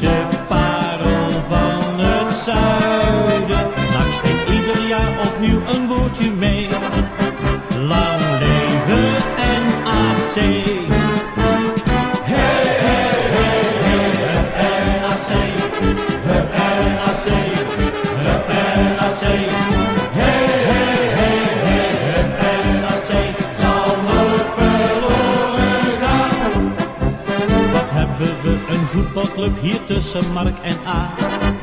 De parel van het zuiden, nachts brengt ieder jaar opnieuw een woordje mee. Lang leven en tussen Mark en A.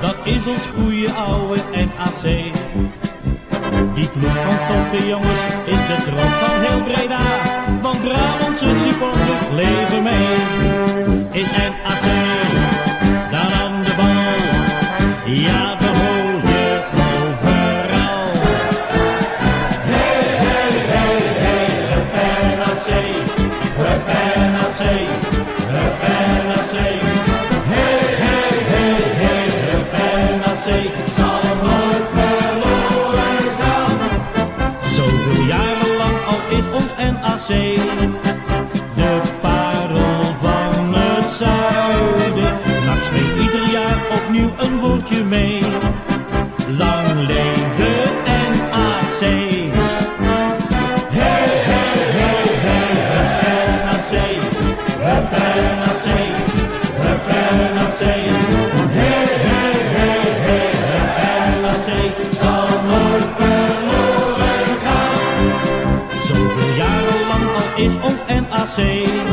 Dat is ons goede oude NAC. Die ploeg van toffe jongens is de trots van heel Breda. Want Brabantse supporters leven mee. Is NAC de parel van het zuiden. Nacht speelt ieder jaar opnieuw een woordje mee. Lang leven NAC. Hey, hey, hey, hey, NAC. NAC. NAC. Is ons NAC